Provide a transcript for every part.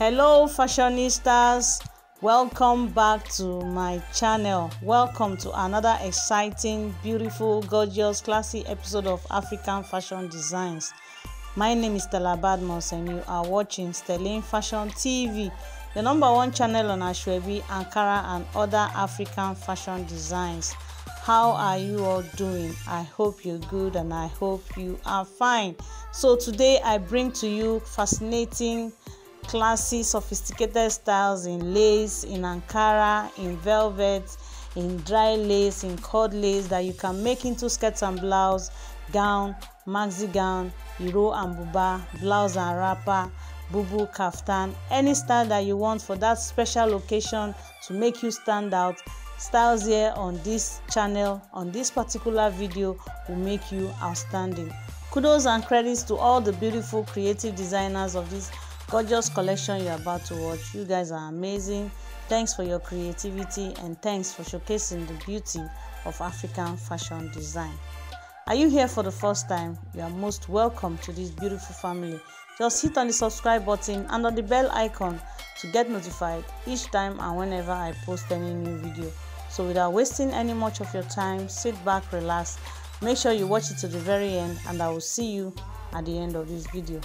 hello fashionistas. Welcome back to my channel. Welcome to another exciting beautiful gorgeous classy episode of african fashion designs. My name is stella badmus and you are watching Stellyn fashion tv the number one channel on asoebi ankara and other african fashion designs. How are you all doing? I hope you're good and i hope you are fine. So today i bring to you fascinating classy sophisticated styles in lace in ankara in velvet in dry lace in cord lace that you can make into skirts and blouse gown maxi gown iro and buba blouse and wrapper bubu kaftan any style that you want for that special occasion to make you stand out. Styles here on this channel on this particular video will make you outstanding. Kudos and credits to all the beautiful creative designers of this gorgeous collection you're about to watch. You guys are amazing. Thanks for your creativity and thanks for showcasing the beauty of african fashion design. Are you here for the first time? You are most welcome to this beautiful family. Just hit on the subscribe button and on the bell icon to get notified each time and whenever i post any new video. So without wasting any much of your time sit back relax. Make sure you watch it to the very end and i will see you at the end of this video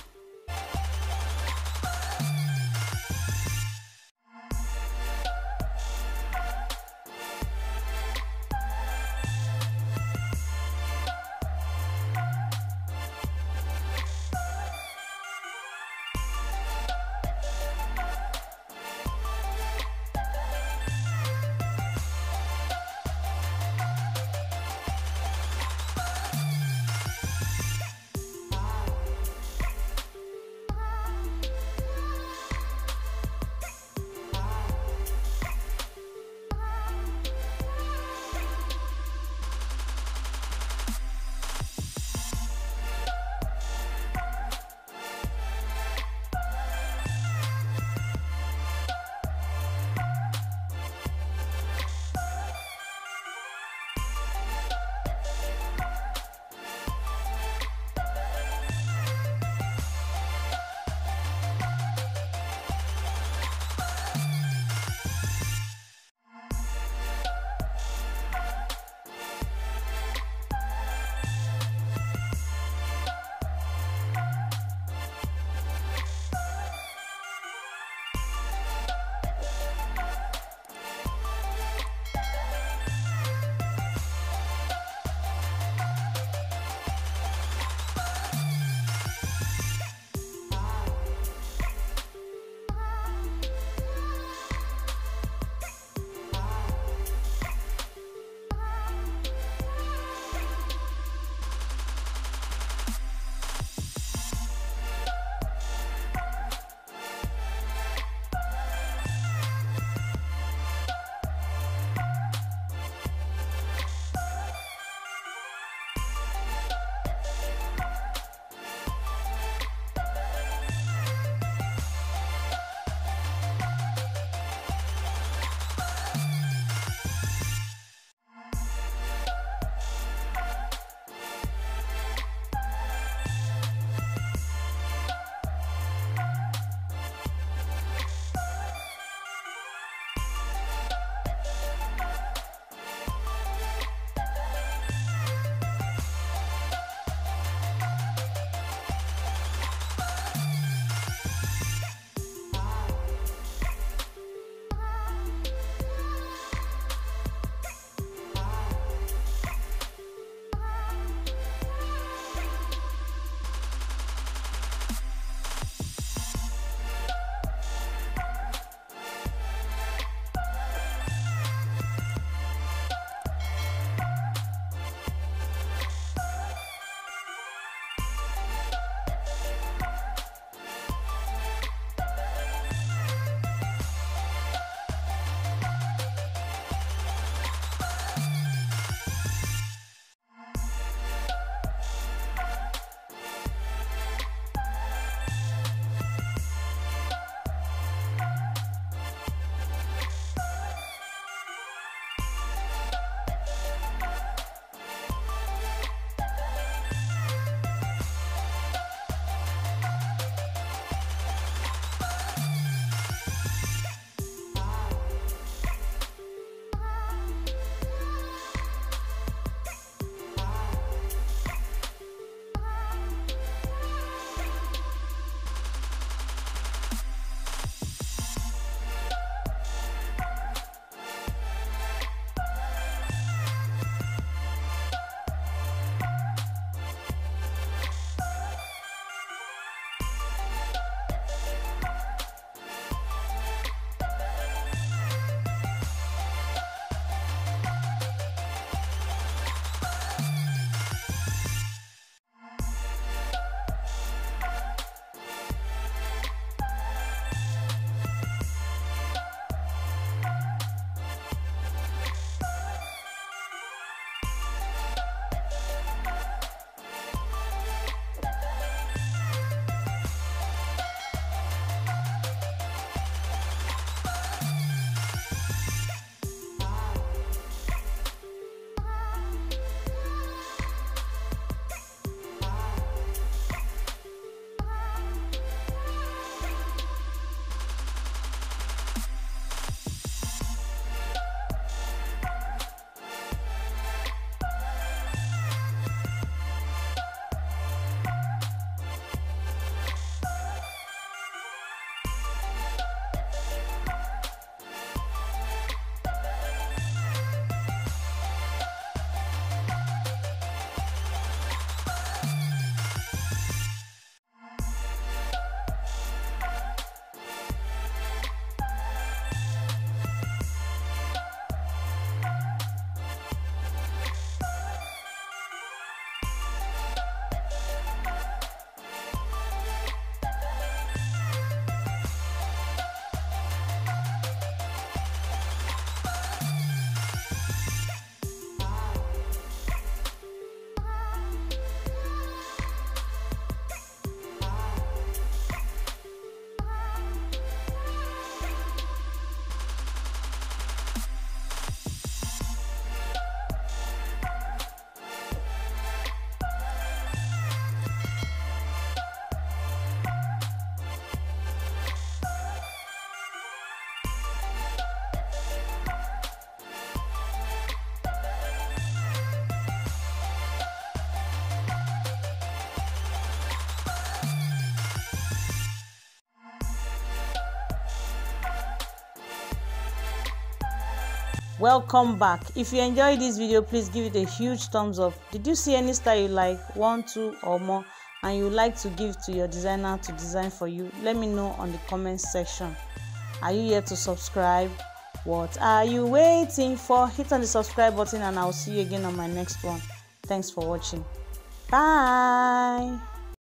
welcome back. If you enjoyed this video please give it a huge thumbs up. Did you see any style you like? One two or more? And you like to give to your designer to design for you? Let me know on the comment section. Are you here to subscribe? What are you waiting for? Hit on the subscribe button and i'll see you again on my next one. Thanks for watching. Bye